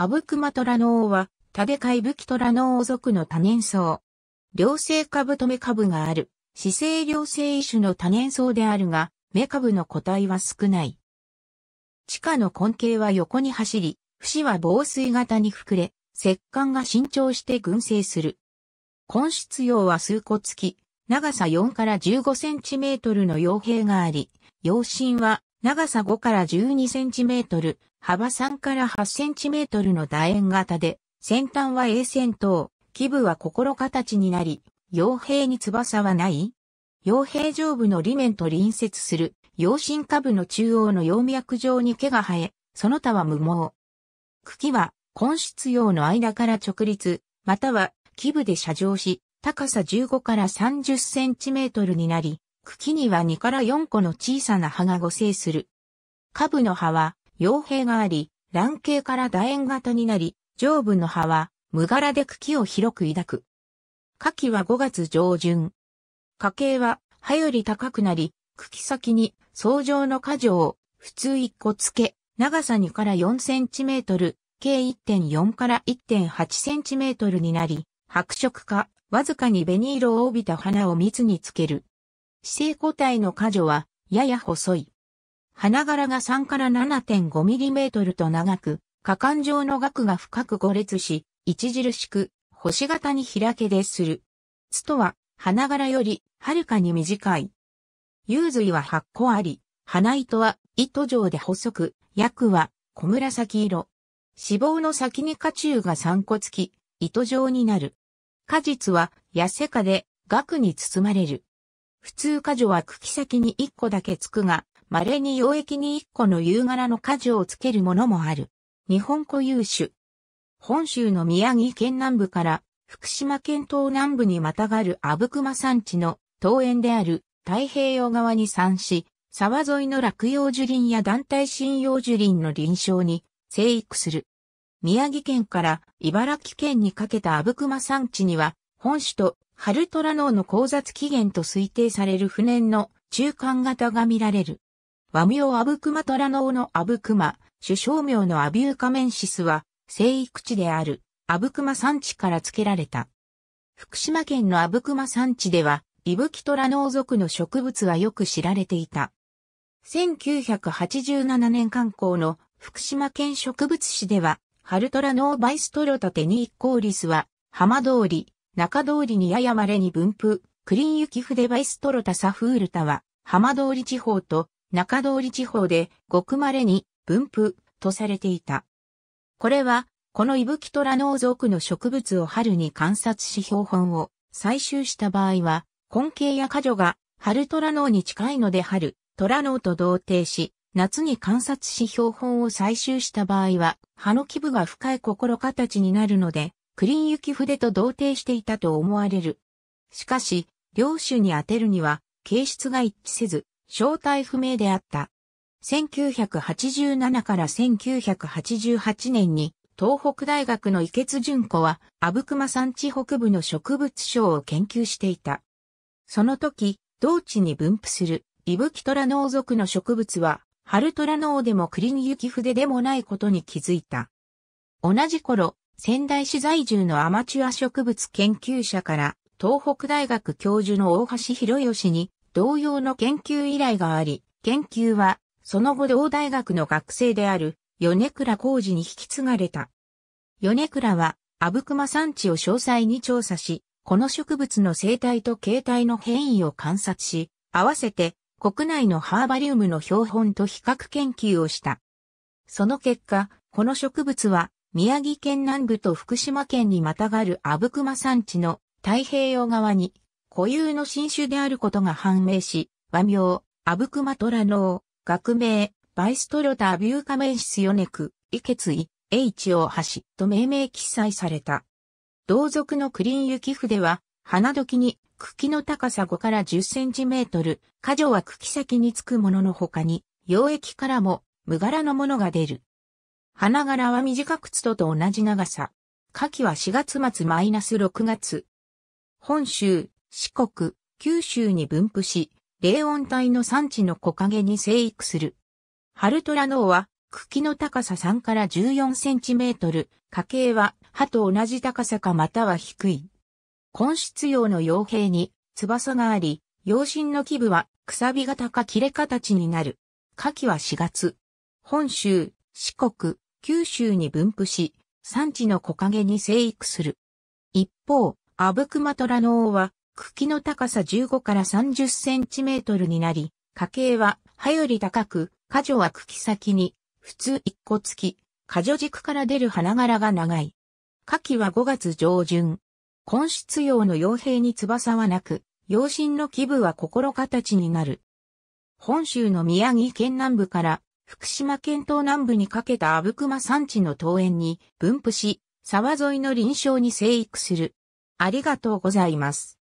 アブクマトラノオは、タデカイブキトラノオ属の多年草。良性株と芽株がある、姿勢良性種の多年草であるが、芽株の個体は少ない。地下の根茎は横に走り、節は防水型に膨れ、石棺が伸長して群生する。根質葉は数個付き、長さ4から15センチメートルの葉柄があり、葉身は長さ5から12センチメートル、幅3から8センチメートルの楕円型で、先端は A 線頭、基部は心形になり、葉柄に翼はない葉柄上部の裏面と隣接する、葉身下部の中央の葉脈上に毛が生え、その他は無毛。茎は根質葉の間から直立、または基部で斜上し、高さ15から30センチメートルになり、茎には2から4個の小さな葉が互生する。下部の葉は、葉柄があり、卵形から楕円型になり、上部の葉は、無柄で茎を広く抱く。夏季は5月上旬。花茎は、葉より高くなり、茎先に、層状の果状を、普通1個付け、長さ2から4センチメートル、計1.4から1.8センチメートルになり、白色化、わずかに紅色を帯びた花を蜜につける。姿勢個体の果樹は、やや細い。花柄が3から 7.5mm と長く、果敢状の額が深く五列し、著しく、星型に開けでする。つとは、花柄より、はるかに短い。幽髄は8個あり、花糸は、糸状で細く、薬は、小紫色。脂肪の先に花中が3個付き、糸状になる。果実は痩せかで額に包まれる。普通果樹は茎先に1個だけつくが、稀に溶液に1個の夕柄の果樹をつけるものもある。日本固有種。本州の宮城県南部から福島県東南部にまたがる阿武隈山地の東園である太平洋側に産し、沢沿いの落葉樹林や団体針葉樹林の林床に生育する。宮城県から茨城県にかけた阿武隈山地には、本種とハルトラノーの交雑起源と推定される不燃の中間型が見られる。和名アブクマトラノーのアブクマ、首相名のアビューカメンシスは、生育地である、アブクマ山地から付けられた。福島県のアブクマ山地では、イブキトラノー属の植物はよく知られていた。1987年刊行の福島県植物誌では、ハルトラノーバイストロタテニーコーリスは、浜通り、中通りにやや稀に分布、クリンユキフデバイストロタサフールタは、浜通り地方と中通り地方でごく稀に分布とされていた。これは、このイブキトラノー族の植物を春に観察し標本を採集した場合は、根茎や果樹がハルトラノーに近いので春、トラノーと同定し、夏に観察し標本を採集した場合は、葉の基部が深い心形になるので、クリン雪筆と同定していたと思われる。しかし、両種に当てるには、形質が一致せず、正体不明であった。1987から1988年に、東北大学の池津淳子は、阿武隈山地北部の植物賞を研究していた。その時、同地に分布する、イブキトラノー族の植物は、ハルトラノーでもクリン雪筆でもないことに気づいた。同じ頃、仙台市在住のアマチュア植物研究者から、東北大学教授の大橋博義に同様の研究依頼があり、研究は、その後同大学の学生である、米倉浩二に引き継がれた。米倉は、阿武隈山地を詳細に調査し、この植物の生態と形態の変異を観察し、合わせて国内のハーバリウムの標本と比較研究をした。その結果、この植物は宮城県南部と福島県にまたがる阿武隈山地の太平洋側に固有の新種であることが判明し、和名、アブクマトラノオ、学名、バイストロタアビューカメンシスヨネク、イケツイ、H を橋と命名記載された。同族のクリン雪筆は、花時に茎の高さ5から10センチメートル、果樹は茎先につくものの他に、溶液からも無柄のものが出る。花柄は短くつとと同じ長さ。夏季は4月末マイナス6月。本州、四国、九州に分布し、冷温帯の産地の木陰に生育する。ハルトラノーは茎の高さ3から14センチメートル、花茎は葉と同じ高さかまたは低い。根質用の傭兵に翼があり、葉身の基部はくさび型か切れ形になる。夏季は4月。本州、四国、九州に分布し、産地の木陰に生育する。一方、アブクマトラノオは、茎の高さ15から30センチメートルになり、花茎は葉より高く、果樹は茎先に、普通一個付き、果樹軸から出る花柄が長い。夏季は5月上旬。根質用の傭兵に翼はなく、養親の基部は心形になる。本州の宮城県南部から福島県東南部にかけた阿武隈山地の桃園に分布し、沢沿いの臨床に生育する。ありがとうございます。